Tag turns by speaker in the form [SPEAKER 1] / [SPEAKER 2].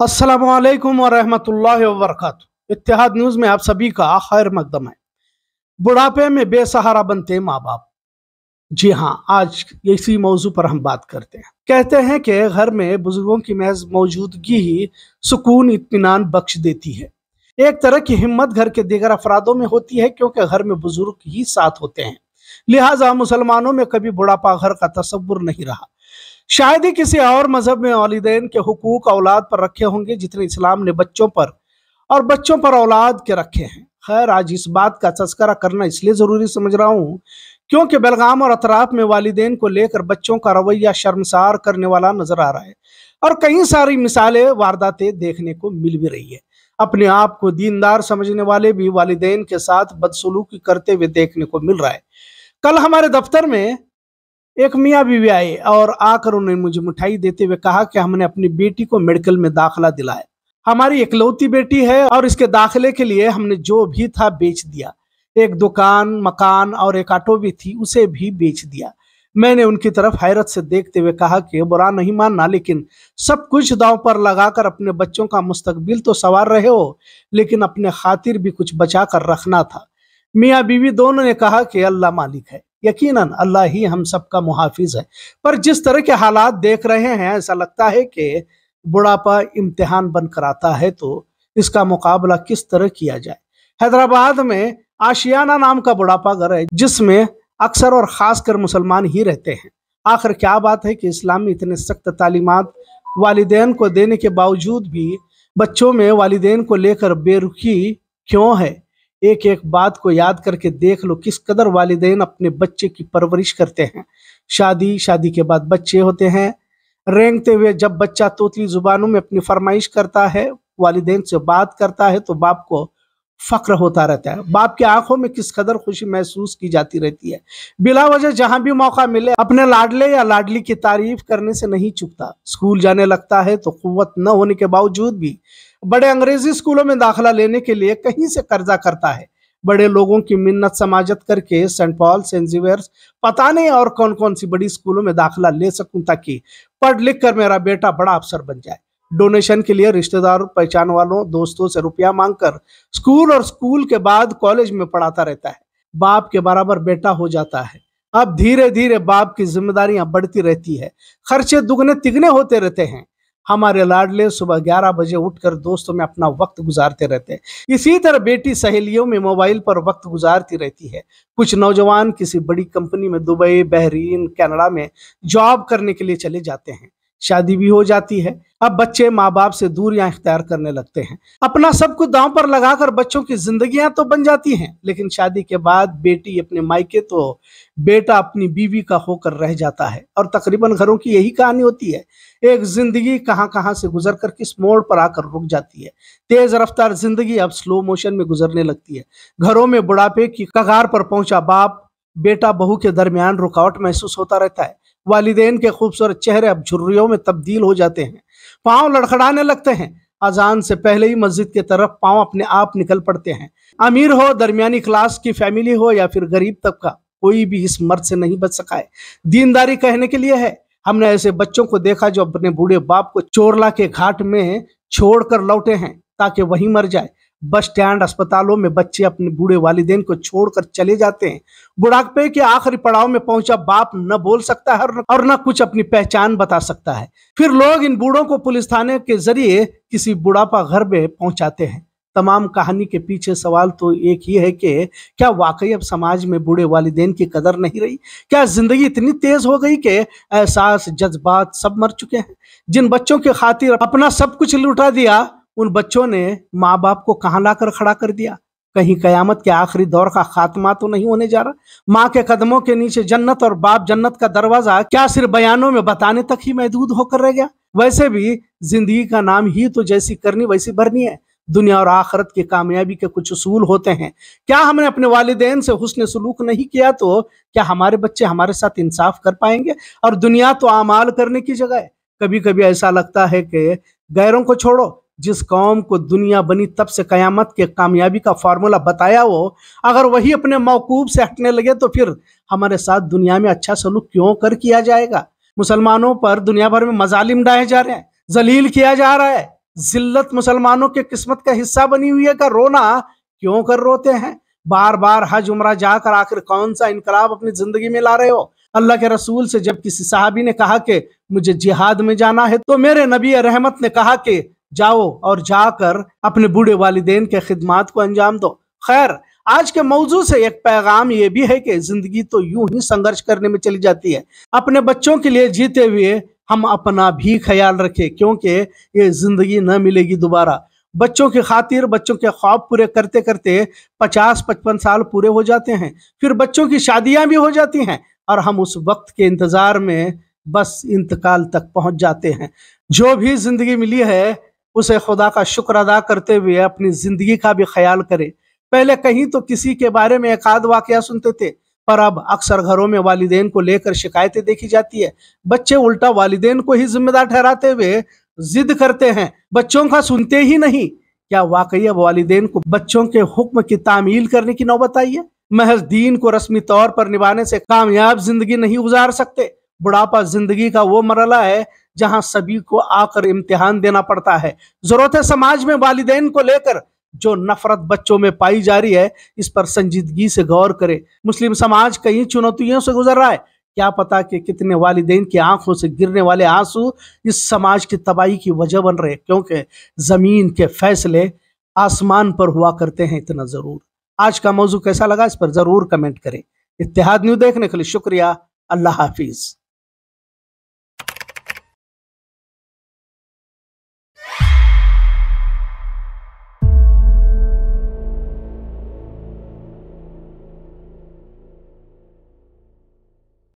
[SPEAKER 1] السلام علیکم ورحمۃ اللہ وبرکاتہ۔ اتحاد نیوز میں آپ سبھی کا خیر مقدم ہے۔ بڑھاپے میں بے سہارا بنتے ماں باپ۔ جی ہاں آج اسی موضوع پر ہم بات کرتے ہیں۔ کہتے ہیں کہ گھر میں بزرگوں کی محض موجودگی ہی سکون، اطمینان بخش دیتی ہے۔ ایک طرح کی ہمت گھر کے دیگر افرادوں میں ہوتی ہے کیونکہ گھر میں بزرگ ہی ساتھ ہوتے ہیں۔ لہٰذا مسلمانوں میں کبھی بڑھاپا گھر کا تصور نہیں رہا۔ شاید ہی کسی اور مذہب میں والدین کے حقوق اولاد پر رکھے ہوں گے جتنے اسلام نے بچوں پر اور بچوں پر اولاد کے رکھے ہیں۔ خیر، آج اس بات کا تذکرہ کرنا اس لیے ضروری سمجھ رہا ہوں کیونکہ بلغام اور اطراف میں والدین کو لے کر بچوں کا رویہ شرمسار کرنے والا نظر آ رہا ہے اور کئی ساری مثالیں وارداتیں دیکھنے کو مل بھی رہی ہے اپنے آپ کو دیندار سمجھنے والے بھی والدین کے ساتھ بدسلوکی کرتے ہوئے دیکھنے کو مل رہا ہے۔ کل ہمارے دفتر میں ایک میاں بیوی آئے اور آ کر انہیں مجھے مٹھائی دیتے ہوئے کہا کہ ہم نے اپنی بیٹی کو میڈیکل میں داخلہ دلایا۔ ہماری اکلوتی بیٹی ہے اور اس کے داخلے کے لیے ہم نے جو بھی تھا بیچ دیا۔ ایک دکان، مکان اور ایک آٹو بھی تھی، اسے بھی بیچ دیا۔ میں نے ان کی طرف حیرت سے دیکھتے ہوئے کہا کہ برا نہیں ماننا، لیکن سب کچھ داؤں پر لگا کر اپنے بچوں کا مستقبل تو سوار رہے ہو، لیکن اپنے خاطر بھی کچھ بچا کر رکھنا تھا۔ میاں بیوی دونوں نے کہا کہ اللہ مالک ہے۔ یقیناً اللہ ہی ہم سب کا محافظ ہے۔ پر جس طرح کے حالات دیکھ رہے ہیں، ایسا لگتا ہے کہ بڑھاپا امتحان بن کر آتا ہے تو اس کا مقابلہ کس طرح کیا جائے۔ حیدرآباد میں آشیانہ نام کا بڑھاپا گھر ہے، جس میں اکثر اور خاص کر مسلمان ہی رہتے ہیں۔ آخر کیا بات ہے کہ اسلام میں اتنے سخت تعلیمات والدین کو دینے کے باوجود بھی بچوں میں والدین کو لے کر بے رخی کیوں ہے؟ ایک ایک بات کو یاد کر کے دیکھ لو کس قدر والدین اپنے بچے کی پرورش کرتے ہیں۔ شادی شادی کے بعد بچے ہوتے ہیں۔ رینگتے ہوئے جب بچہ توتلی زبانوں میں اپنی فرمائش کرتا ہے، والدین سے بات کرتا ہے تو باپ کو فقر ہوتا رہتا ہے۔ باپ کے آنکھوں میں کس قدر خوشی محسوس کی جاتی رہتی ہے۔ بلا وجہ جہاں بھی موقع ملے، اپنے لاڈلے یا لاڈلی کی تعریف کرنے سے نہیں چکتا اسکول جانے لگتا ہے تو قوت نہ ہونے کے باوجود بھی بڑے انگریزی سکولوں میں داخلہ لینے کے لیے کہیں سے قرضہ کرتا ہے؟ بڑے لوگوں کی منت سماجت کر کے سینٹ پال سینزیویرز پتہ نہیں اور کون کون سی بڑی سکولوں میں داخلہ لے سکوں تاکہ پڑھ لکھ کر میرا بیٹا بڑا افسر بن جائے۔ ڈونیشن کے لیے رشتہ داروں پہچان والوں، دوستوں سے روپیہ مانگ کر سکول اور سکول کے بعد کالج میں پڑھاتا رہتا ہے۔ باپ کے برابر بیٹا ہو جاتا ہے۔ اب دھیرے دھیرے باپ کی ذمہ داریاں بڑھتی رہتی ہے۔ خرچے دگنے تگنے ہوتے رہتے ہیں۔ ہمارے لاڈلے صبح گیارہ بجے اٹھ کر دوستوں میں اپنا وقت گزارتے رہتے ہیں۔ اسی طرح بیٹی سہیلیوں میں موبائل پر وقت گزارتی رہتی ہے۔ کچھ نوجوان کسی بڑی کمپنی میں دبئی، بحرین، کینیڈا میں جاب کرنے کے لیے چلے جاتے ہیں۔ شادی بھی ہو جاتی ہے۔ اب بچے ماں باپ سے دور یا اختیار کرنے لگتے ہیں۔ اپنا سب کو داؤں پر لگا کر بچوں کی زندگیاں تو بن جاتی ہیں، لیکن شادی کے بعد بیٹی اپنے مائکے تو بیٹا اپنی بیوی کا ہو کر رہ جاتا ہے۔ اور تقریباً گھروں کی یہی کہانی ہوتی ہے، ایک زندگی کہاں کہاں سے گزر کر کس موڑ پر آ کر رک جاتی ہے۔ تیز رفتار زندگی اب سلو موشن میں گزرنے لگتی ہے۔ گھروں میں بڑھاپے کی کگار پر پہنچا باپ، بیٹا بہو کے درمیان رکاوٹ محسوس ہوتا رہتا ہے۔ والدین کے خوبصورت چہرے اب جھریوں میں تبدیل ہو جاتے ہیں۔ پاؤں لڑکھڑانے لگتے ہیں۔ آزان سے پہلے ہی مسجد کے طرف پاؤں اپنے آپ نکل پڑتے ہیں۔ امیر ہو، درمیانی کلاس کی فیملی ہو یا پھر غریب طبقہ، کوئی بھی اس مرد سے نہیں بچ سکا ہے۔ دینداری کہنے کے لیے ہے۔ ہم نے ایسے بچوں کو دیکھا جو اپنے بوڑھے باپ کو چورلا کے گھاٹ میں چھوڑ کر لوٹے ہیں تاکہ وہیں مر جائے۔ بس سٹینڈ اسپتالوں میں بچے اپنے بوڑھے والدین کو چھوڑ کر چلے جاتے ہیں۔ بڑھاپے کے آخری پڑاؤ میں پہنچا باپ نہ بول سکتا ہے اور نہ کچھ اپنی پہچان بتا سکتا ہے۔ پھر لوگ ان بوڑھوں کو پولیس تھانے کے ذریعے کسی بڑھاپا گھر میں پہنچاتے ہیں۔ تمام کہانی کے پیچھے سوال تو ایک ہی ہے کہ کیا واقعی اب سماج میں بوڑھے والدین کی قدر نہیں رہی؟ کیا زندگی اتنی تیز ہو گئی کہ احساس، جذبات سب مر چکے ہیں؟ جن بچوں کے خاطر اپنا سب کچھ لٹا دیا ان بچوں نے ماں باپ کو کہاں لا کر کھڑا کر دیا؟ کہیں قیامت کے آخری دور کا خاتمہ تو نہیں ہونے جا رہا؟ ماں کے قدموں کے نیچے جنت اور باپ جنت کا دروازہ کیا صرف بیانوں میں بتانے تک ہی محدود ہو کر رہ گیا؟ ویسے بھی زندگی کا نام ہی تو جیسی کرنی ویسی بھرنی ہے۔ دنیا اور آخرت کی کامیابی کے کچھ اصول ہوتے ہیں۔ کیا ہم نے اپنے والدین سے حسن سلوک نہیں کیا تو کیا ہمارے بچے ہمارے ساتھ انصاف کر پائیں گے؟ اور دنیا تو اعمال کرنے کی جگہ ہے۔ کبھی کبھی ایسا لگتا ہے کہ غیروں کو چھوڑو۔ جس قوم کو دنیا بنی تب سے قیامت کے کامیابی کا فارمولا بتایا ہو، اگر وہی اپنے موقوب سے ہٹنے لگے تو پھر ہمارے ساتھ دنیا میں اچھا سلوک کیوں کر کیا جائے گا؟ مسلمانوں پر دنیا بھر میں مظالم ڈائے جا رہے ہیں، ذلیل کیا جا رہا ہے۔ ذلت مسلمانوں کے قسمت کا حصہ بنی ہوئی ہے کا رونا کیوں کر روتے ہیں؟ بار بار حج عمرہ جا کر آخر کون سا انقلاب اپنی زندگی میں لا رہے ہو؟ اللہ کے رسول سے جب کسی صحابی نے کہا کہ مجھے جہاد میں جانا ہے، تو میرے نبی رحمت نے کہا کہ جاؤ اور جا کر اپنے بوڑھے والدین کے خدمات کو انجام دو۔ خیر، آج کے موضوع سے ایک پیغام یہ بھی ہے کہ زندگی تو یوں ہی سنگرش کرنے میں چلی جاتی ہے۔ اپنے بچوں کے لیے جیتے ہوئے ہم اپنا بھی خیال رکھیں، کیونکہ یہ زندگی نہ ملے گی دوبارہ۔ بچوں کی خاطر، بچوں کے خواب پورے کرتے کرتے پچاس پچپن سال پورے ہو جاتے ہیں۔ پھر بچوں کی شادیاں بھی ہو جاتی ہیں اور ہم اس وقت کے انتظار میں بس انتقال تک پہنچ جاتے ہیں۔ جو بھی زندگی ملی ہے اسے خدا کا شکر ادا کرتے ہوئے اپنی زندگی کا بھی خیال کرے۔ پہلے کہیں تو کسی کے بارے میں ایک آدھ واقعہ سنتے تھے، پر اب اکثر گھروں میں والدین کو لے کر شکایتیں دیکھی جاتی ہے بچے الٹا والدین کو ہی ذمہ دار ٹھہراتے ہوئے ضد کرتے ہیں۔ بچوں کا سنتے ہی نہیں۔ کیا واقعی اب والدین کو بچوں کے حکم کی تعمیل کرنے کی نوبت آئی ہے؟ محض دین کو رسمی طور پر نبھانے سے کامیاب زندگی نہیں گزار سکتے۔ بڑھاپا زندگی کا وہ مرحلہ ہے جہاں سبھی کو آ کر امتحان دینا پڑتا ہے۔ ضرورت ہے سماج میں والدین کو لے کر جو نفرت بچوں میں پائی جا رہی ہے، اس پر سنجیدگی سے غور کرے۔ مسلم سماج کئی چنوتیوں سے گزر رہا ہے۔ کیا پتا کہ کتنے والدین کی آنکھوں سے گرنے والے آنسو اس سماج کی تباہی کی وجہ بن رہے کیونکہ زمین کے فیصلے آسمان پر ہوا کرتے ہیں، اتنا ضرور۔ آج کا موضوع کیسا لگا اس پر ضرور کمنٹ کریں۔ اتحاد نیو دیکھنے کے لیے شکریہ۔ اللہ حافظ۔